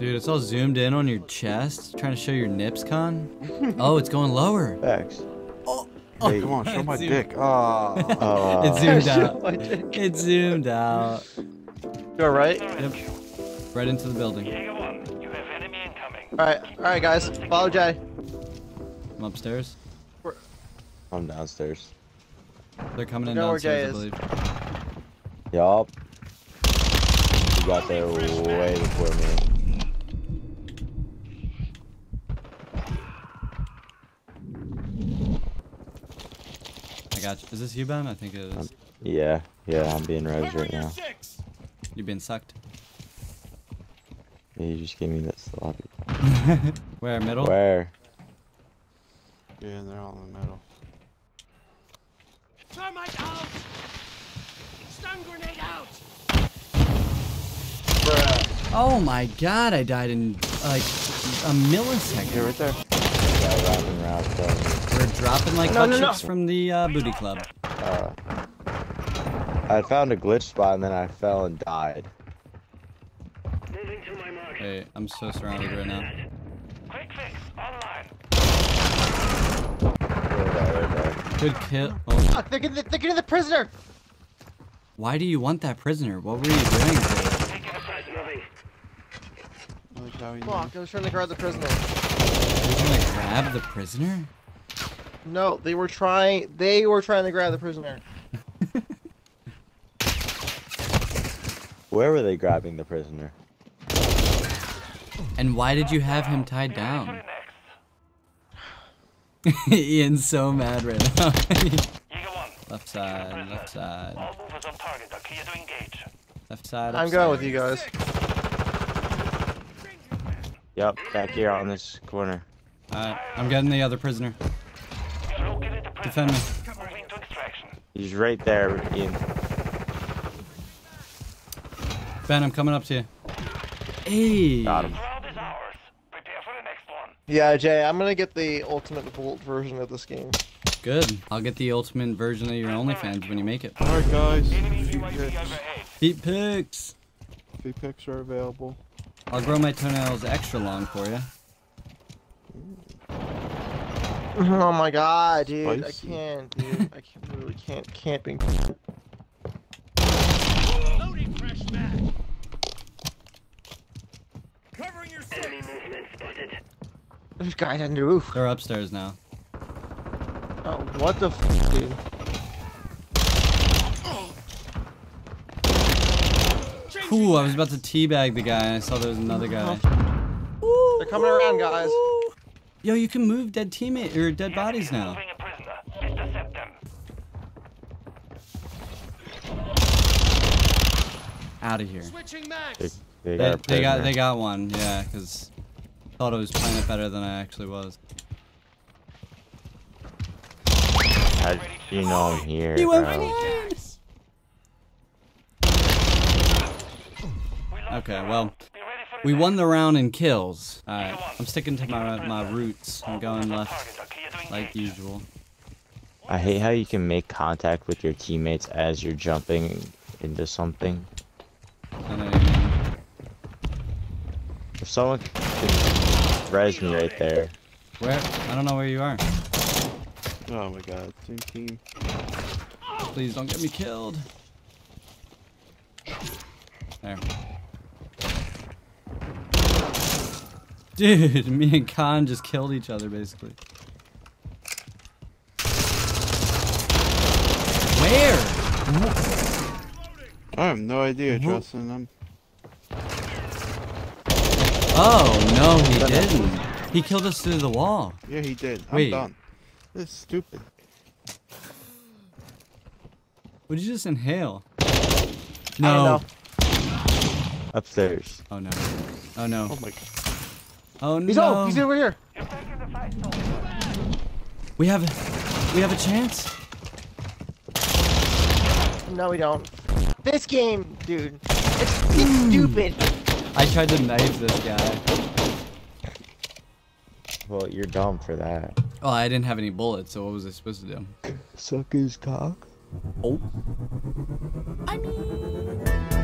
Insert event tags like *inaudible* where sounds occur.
Dude, it's all zoomed in on your chest. Trying to show your nips, Khan? *laughs* oh, it's going lower. Facts. Oh, Hey, Come on, show my Zoomed- dick. Ah. *laughs* Uh, It zoomed out. It zoomed out. Go right. Yep. Right into the building. Jaeger 1, you have enemy incoming. Alright, alright guys. Follow Jay. I'm upstairs. I'm downstairs. They're coming in Know where Jay downstairs, I is. believe. Yup. You got there way before me. I got you. Is this you, Ben? I think it is. Um, yeah, yeah, I'm being res right now. You've been sucked. Yeah, you just gave me that sloppy. *laughs* Where? Middle? Where? Yeah, they're all in the middle. Thermite out! Stun grenade out! Oh my god, I died in like a millisecond. Yeah, right there. Yeah, round and round. We're dropping like No, hot no, no. from the uh, booty club. uh, I found a glitch spot and then I fell and died. Moving to my mark. Wait, I'm so surrounded right now. Quick fix, online. Right there, right there. Good kill. Oh, Fuck, they're getting, they're getting the prisoner! why do you want that prisoner? What were you doing to it? Taking a side moving. I like Fuck, I was trying to grab the prisoner. You gonna grab the prisoner? No, they were trying, they were trying to grab the prisoner. Where were they grabbing the prisoner? And why did you have him tied down? *laughs* Ian's so mad right now. *laughs* Left side, left side, All movers on target are clear to engage. left side. I'm going with you guys. Yep, back here on this corner. Alright, I'm getting the other prisoner. We've located the prisoner. Defend me. Moving to extraction. He's right there, Ian. Ben, I'm coming up to you. Hey! Got him. Crowd is ours. Prepare for the next one. Yeah, Jay, I'm gonna get the ultimate Vault version of this game. Good. I'll get the ultimate version of your OnlyFans when you make it. Alright, guys. Enemy Feet UAV pics. Feet pics! Feet pics are available. I'll grow my toenails extra long for you. Oh my god, dude. I can't, dude. *laughs* I can't, really can't camping. Loading fresh mag. Covering your Enemy movement spotted. There's guys on the roof. They're upstairs now. Oh, what the f, dude? Ooh, I was about to teabag the guy and I saw there was another guy. They're coming around, guys. Yo, you can move dead teammate or dead bodies now. Moving a prisoner. Intercept them. Out of here. Switching mags. They, they They, got, a they got they got one, yeah, because thought I was playing it better than I actually was. How do you know I'm here, He went bro? Okay, well, we won the round in kills. Alright, I'm sticking to my my roots. I'm going left target are clear to like usual. I hate how you can make contact with your teammates as you're jumping into something. I know what. If someone can res me right there. Where? I don't know where you are. Oh my god, same team. Please don't get me killed. There. Dude, *laughs* me and Khan just killed each other basically. Where? I have no idea, Justin. I'm Oh, no, he didn't. He killed us through the wall. yeah, he did. I'm Wait. done. This is stupid. What did you just inhale? No. Upstairs. Oh no. Oh no. Oh my god. Oh no. He's oh, he's over here. You're back in the fight zone. We have we have a chance. No, we don't. This game, dude. It's, it's stupid. I tried to knife this guy. Well, you're dumb for that. Oh, I didn't have any bullets, so what was I supposed to do? Suck his cock. Oh. I mean.